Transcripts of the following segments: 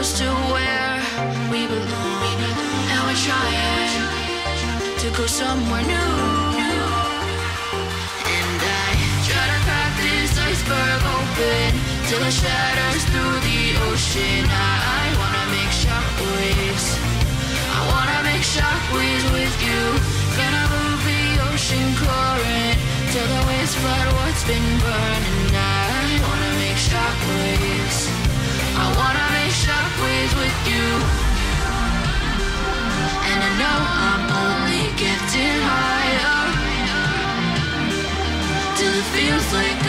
close to where we belong, and we're trying to go somewhere new. And I try to crack this iceberg open till it shatters through the ocean. I, I wanna make shockwaves. I wanna make shockwaves with you. Gonna move the ocean current till the waves flood what's been burning. I wanna make shockwaves. I wanna shockwaves with you. And I know I'm only getting higher. Till it feels like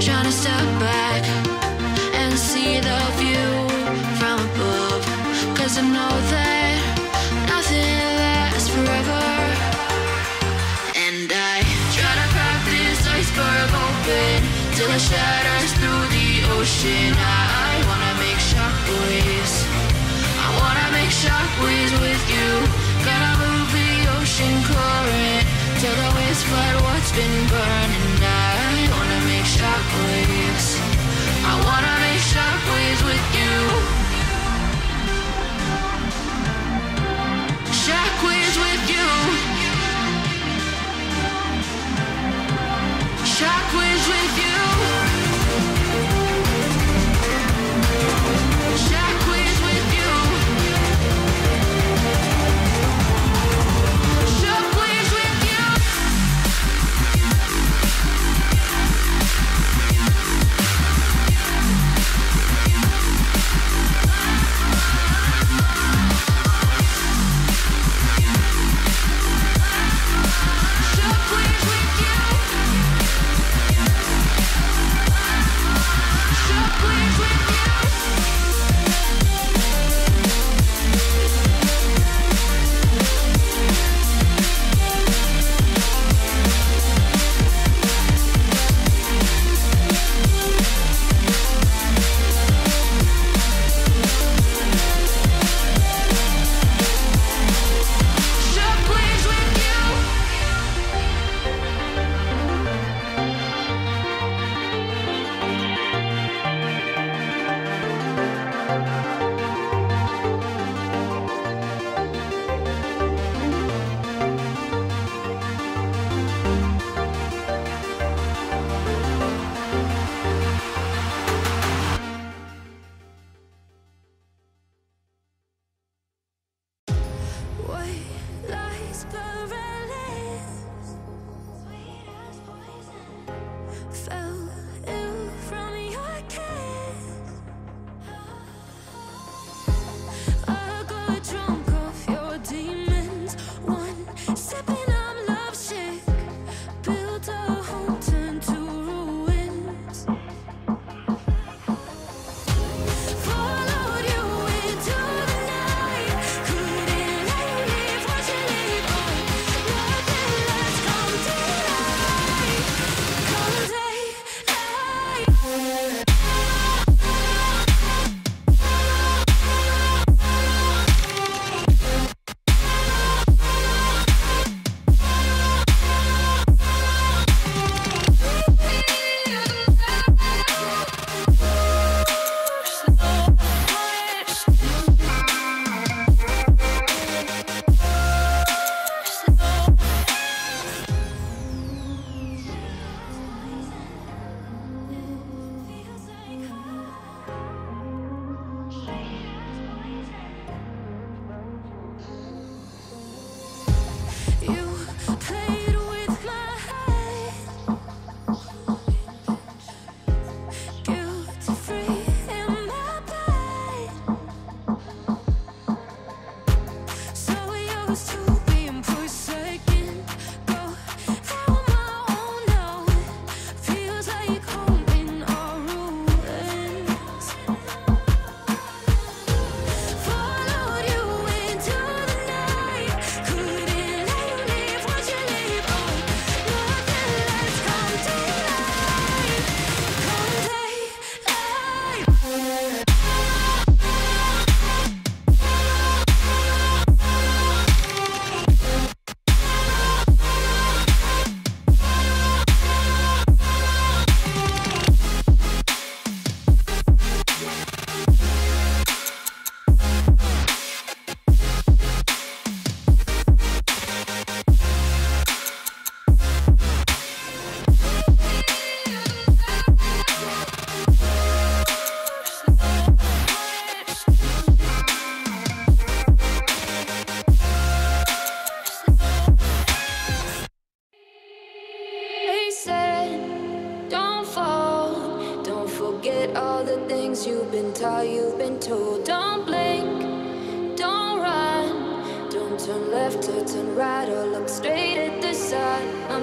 Trying to step back and see the view from above. Cause I know that nothing lasts forever. And I try to crack this iceberg open till it shatters through the ocean. I, wanna make shockwaves. I wanna make shockwaves with you. Gonna move the ocean current till the been burning. I wanna shockwaves. I wanna make shockwaves with you.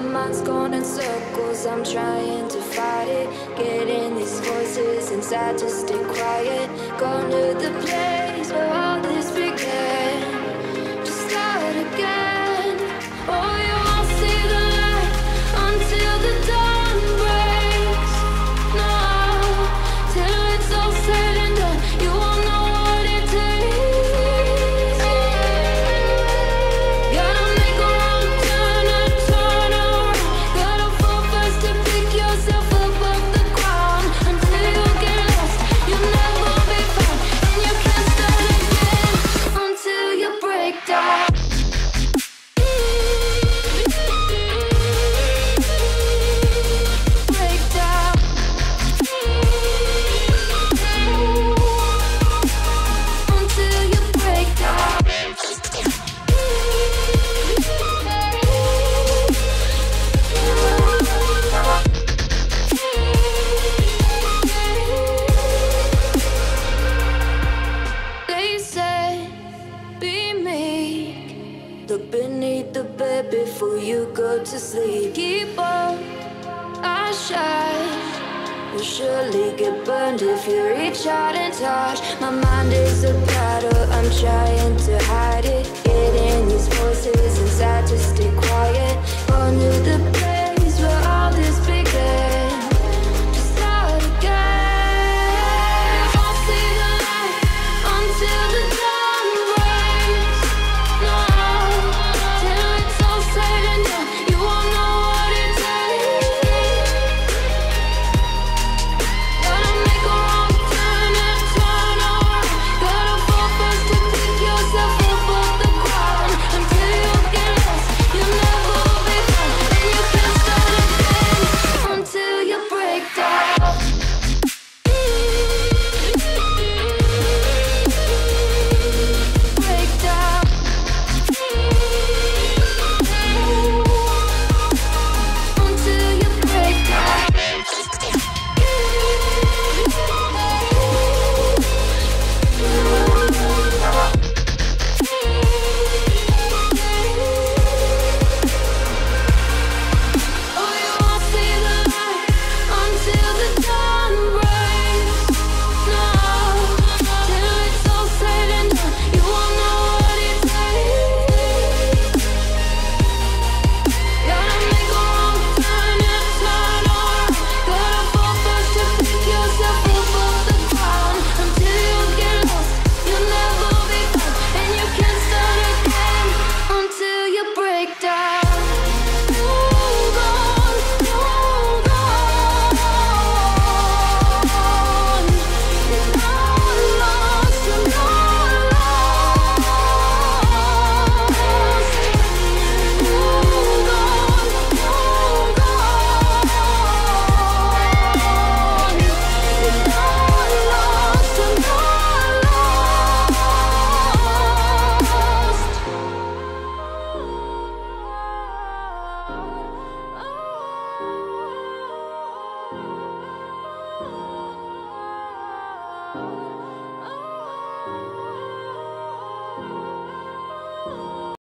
mind's going in circles, I'm trying to fight it. Getting these voices inside to stay quiet. Going to the place where all this reach out and touch. My mind is a battle, I'm trying to hide it. Getting these voices inside to stay quiet. All knew the